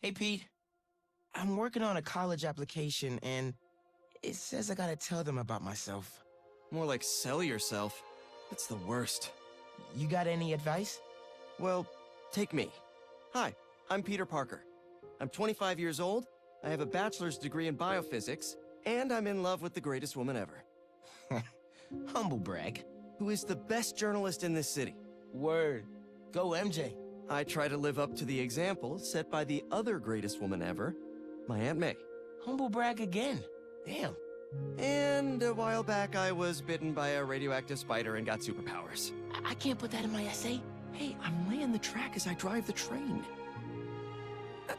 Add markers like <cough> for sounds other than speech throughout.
Hey, Pete. I'm working on a college application, and it says I gotta tell them about myself. More like sell yourself. That's the worst. You got any advice? Well, take me. Hi, I'm Peter Parker. I'm 25 years old, I have a bachelor's degree in biophysics, and I'm in love with the greatest woman ever. <laughs> Humble brag. Who is the best journalist in this city. Word. Go, MJ. I try to live up to the example set by the other greatest woman ever, my Aunt May. Humble brag again. Damn. And a while back, I was bitten by a radioactive spider and got superpowers. I, I can't put that in my essay. Hey, I'm laying the track as I drive the train.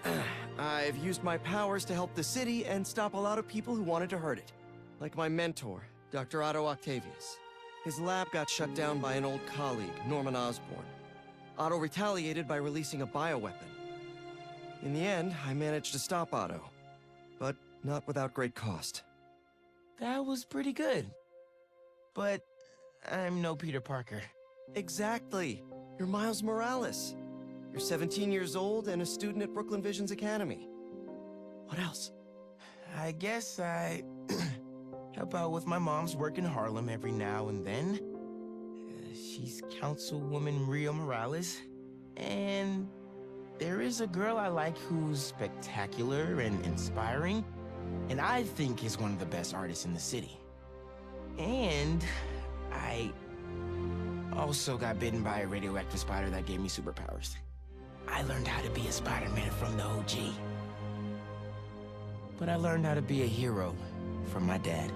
<clears throat> I've used my powers to help the city and stop a lot of people who wanted to hurt it. Like my mentor, Dr. Otto Octavius. His lab got shut down by an old colleague, Norman Osborn. Otto retaliated by releasing a bioweapon. In the end, I managed to stop Otto, but not without great cost. That was pretty good. But I'm no Peter Parker. Exactly. You're Miles Morales. You're 17 years old and a student at Brooklyn Visions Academy. What else? I guess I <clears throat> help out with my mom's work in Harlem every now and then. She's Councilwoman Rio Morales. And there is a girl I like who's spectacular and inspiring, and I think is one of the best artists in the city. And I also got bitten by a radioactive spider that gave me superpowers. I learned how to be a Spider-Man from the OG. But I learned how to be a hero from my dad.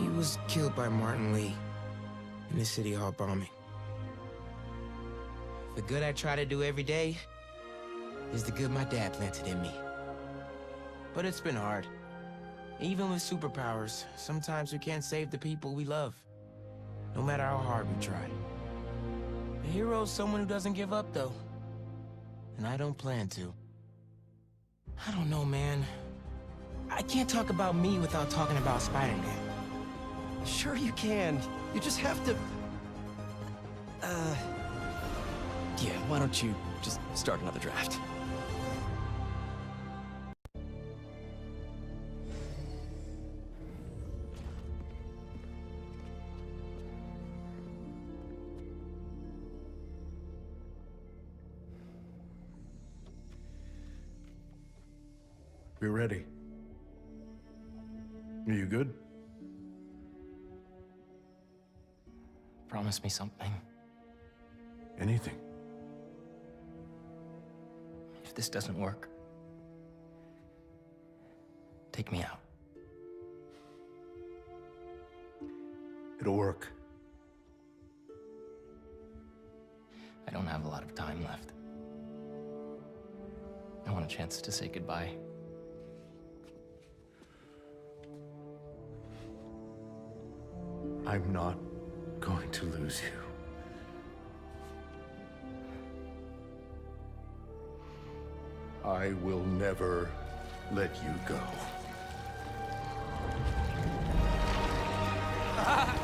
He was killed by Martin Li in the City Hall bombing. The good I try to do every day is the good my dad planted in me. But it's been hard. Even with superpowers, sometimes we can't save the people we love. No matter how hard we try. A hero's someone who doesn't give up, though. And I don't plan to. I don't know, man. I can't talk about me without talking about Spider-Man. Sure you can. You just have to... Uh... Yeah, why don't you just start another draft? We're ready. Are you good? Promise me something. Anything? If this doesn't work, take me out. It'll work. I don't have a lot of time left. I want a chance to say goodbye. I'm not to lose you. I will never let you go. <laughs>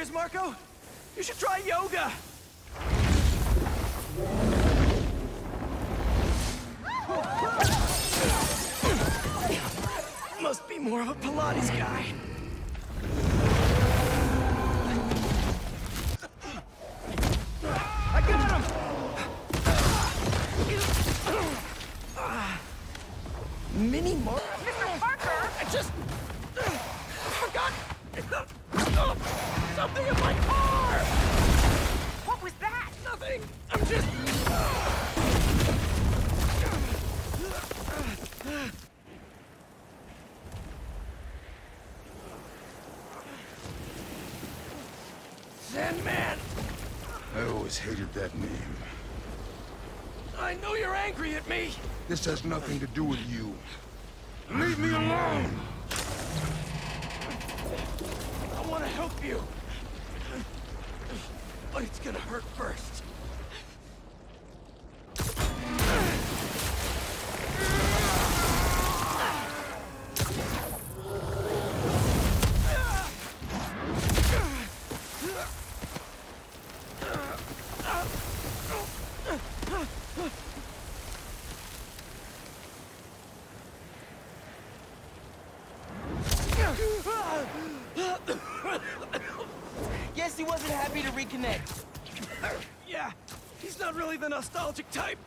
Years, Marko? You should try yoga. Must be more of a Pilates guy. I got him! Mini Mar- Mr. Parker! I just forgot something in my car! What was that? Nothing! I'm just... Sandman! I always hated that name. I know you're angry at me! This has nothing to do with you. Leave me alone! I want to help you. It's gonna hurt first. Nostalgic type.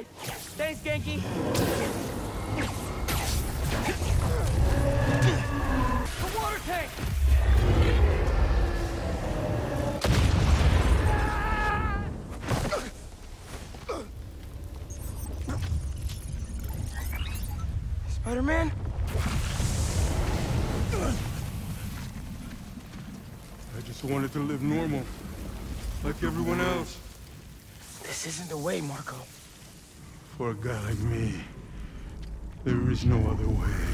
It! Thanks, Ganke! The water tank! Spider-Man? I just wanted to live normal. Like everyone else. This isn't the way, Marko. For a guy like me, there is no other way.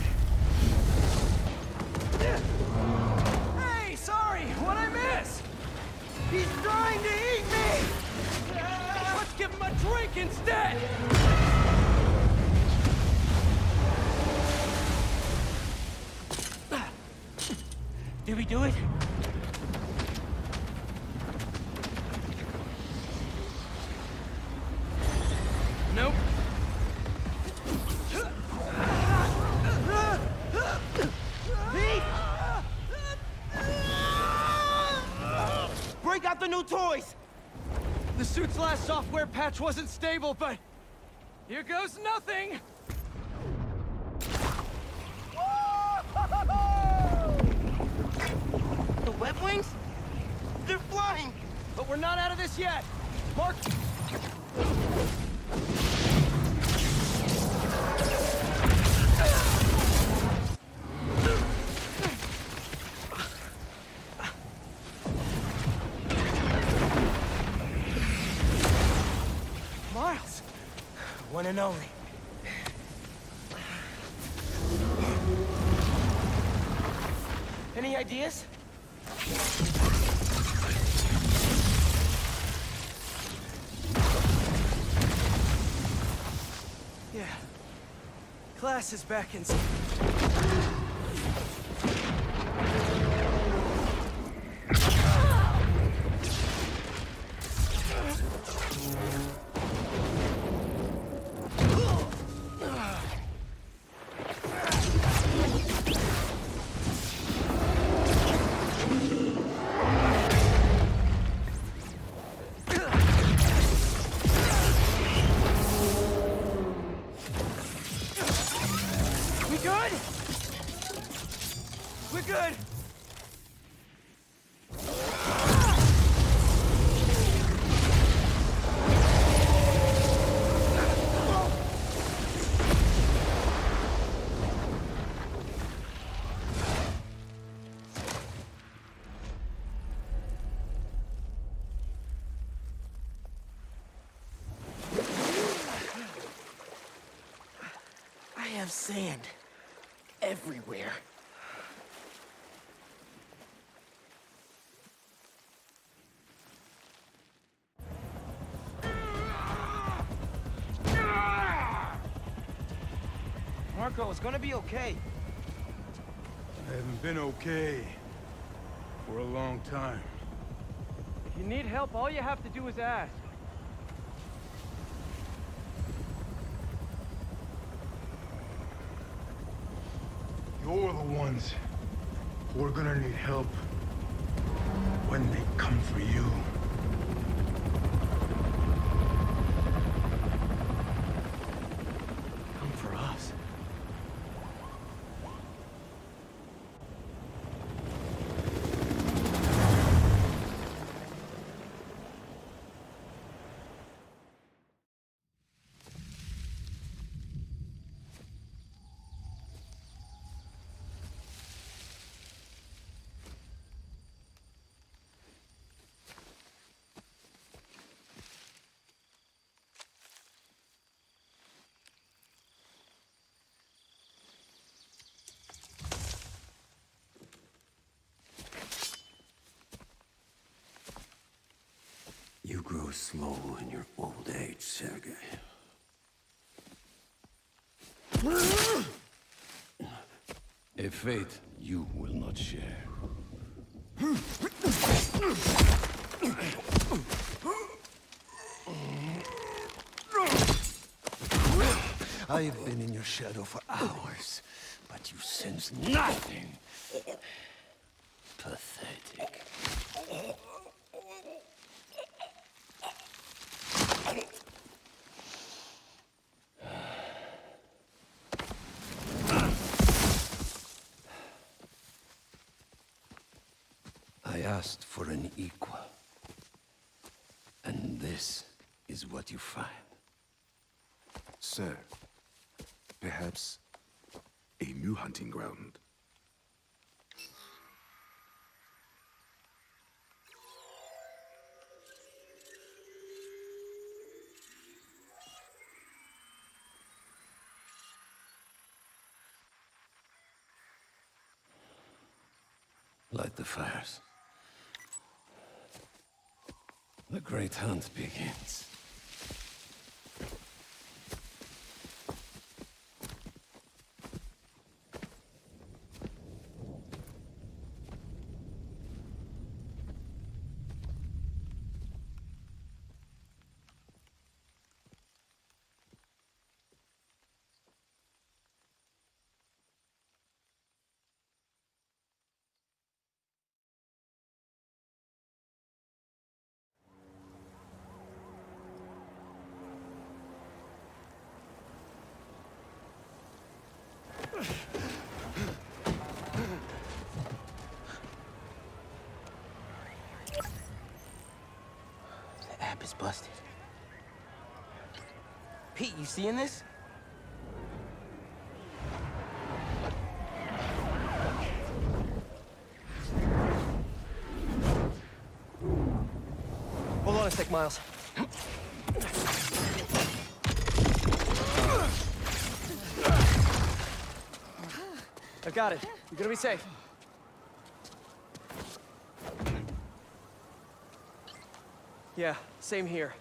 Hey, sorry, what'd I miss? He's trying to eat me! Let's give him a drink instead! Did we do it? Software wasn't stable, but... Here goes nothing! The web wings? They're flying! But we're not out of this yet! Mark... One and only. Any ideas? Yeah. Class is back in... We're good! I have sand. Everywhere. Marko, it's gonna be okay. I haven't been okay for a long time. If you need help, all you have to do is ask. You're the ones who are gonna need help when they come for you. Come for us. You grow slow in your old age, Sergei. A fate you will not share. I've been in your shadow for hours, but you sense nothing. Pathetic. I asked for an equal. And this is what you find. Sir, perhaps a new hunting ground. Light the fires. The great hunt begins. The app is busted. Pete, you seeing this? Hold on a sec, Miles. Got it. You're gonna be safe. Yeah, same here.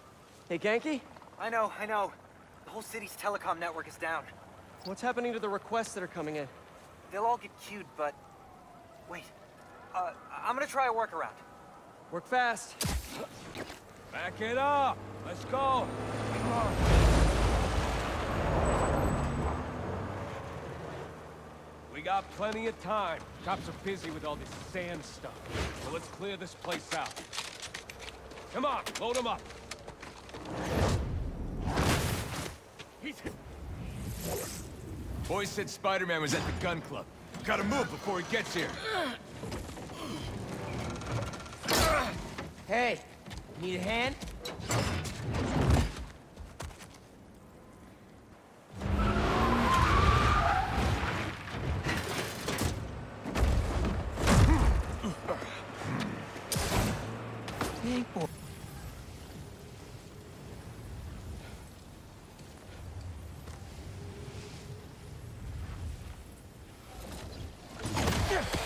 Hey, Ganke? I know, I know. The whole city's telecom network is down. What's happening to the requests that are coming in? They'll all get queued, but... Wait. Uh, I'm gonna try a workaround. Work fast. Back it up! Let's go! We got plenty of time. Cops are busy with all this sand stuff. So let's clear this place out. Come on, load them up. He's... Boys said Spider-Man was at the gun club. Gotta move before he gets here. Hey, need a hand? Big boy.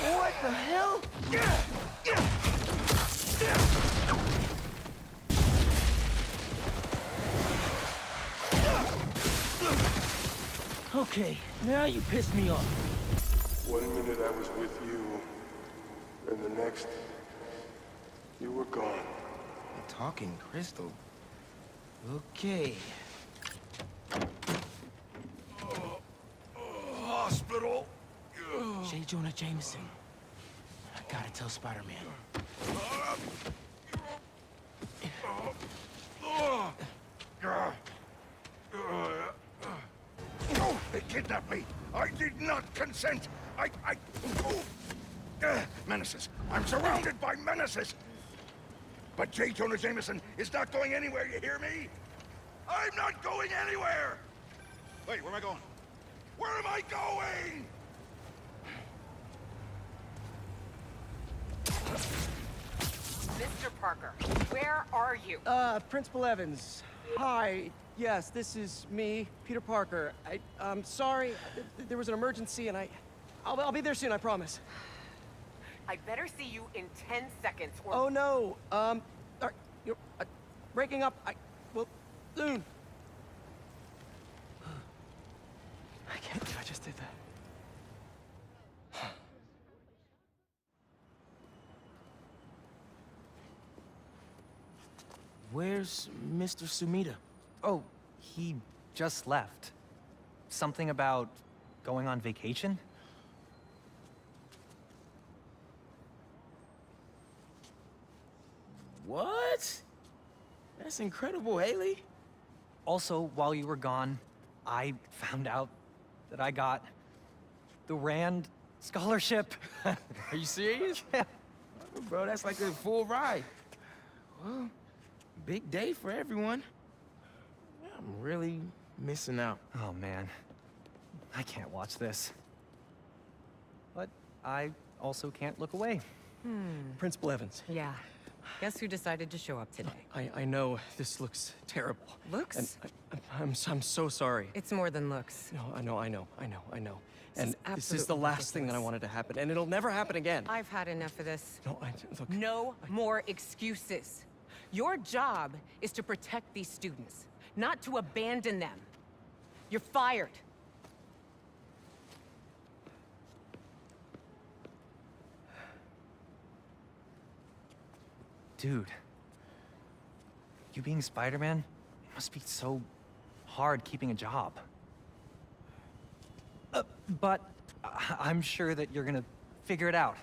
What the hell? Okay, now you pissed me off. One minute I was with you, and the next, you were gone. A talking crystal. Okay. Oh, oh, hospital. J. Jonah Jameson. Gotta tell Spider-Man. No, they kidnapped me. I did not consent. I, I. Oh. Menaces. I'm surrounded by menaces. But J. Jonah Jameson is not going anywhere. You hear me? I'm not going anywhere. Wait, where am I going? Where am I going? Mr. Parker, where are you? Uh, Principal Evans. Hi. Yes, this is me, Peter Parker. I, I'm sorry. th- th- There was an emergency, and I... I'll, I'll be there soon, I promise. I better see you in 10 seconds or... Oh, no. Um, right, you're uh, breaking up. I... Well, soon. <sighs> I can't believe I just did that. Where's Mr. Sumida? Oh, he just left. Something about going on vacation? What? That's incredible, Hailey. Also, while you were gone, I found out that I got the Rand scholarship. <laughs> Are you serious? <laughs> Yeah. Bro, that's like a full ride. Well, big day for everyone. I'm really missing out. Oh man, I can't watch this. But I also can't look away. Hmm. Principal Evans. Yeah. Guess who decided to show up today? I, I know this looks terrible. Looks? And I, I'm, I'm so sorry. It's more than looks. No, I know, I know, I know, I know. This and is this is the absolutely last thing that I wanted to happen, and it'll never happen again. I've had enough of this. No, I look. No more excuses. Your job is to protect these students, not to abandon them. You're fired. Dude, you being Spider-Man must be so hard keeping a job. Uh, but I'm sure that you're gonna figure it out.